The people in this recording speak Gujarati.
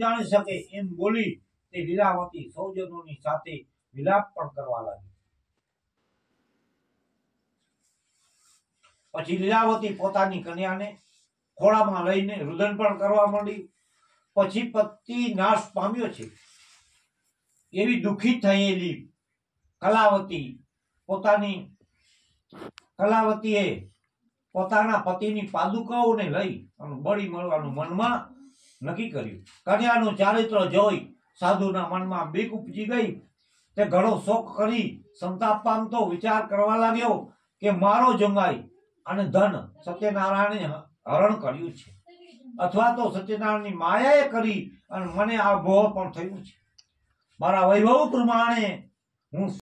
જાણી શકે એમ બોલી તે લીલાવતી સૌજનોની સાથે વિલાપ પણ કરવા લાગી. પછી લીલાવતી પોતાની કન્યાને ખોળામાં લઈને રુદન પણ કરવા માંડી. પછી પતિ નાશ પામ્યો છે. એવી દુઃખી થયેલી કલાવતી પોતાની કલાવતીએ પોતાના પતિની પાદુકાઓને લઈ અને બળી મળવાનું મનમાં નક્કી કર્યું. કન્યાનું ચારિત્ર જોઈ સાધુના મનમાં બીક ઉપજી ગઈ. તે ઘણો શોક કરી સંતાપ પામતો વિચાર કરવા લાગ્યો કે મારો જમાઈ અને ધન સત્યનારાયણે હરણ કર્યું છે. અથવા તો સત્યનારાયણની માયાએ કરી અને મને આ ભોગ પણ થયું છે. મારા વૈભવ પ્રમાણે હું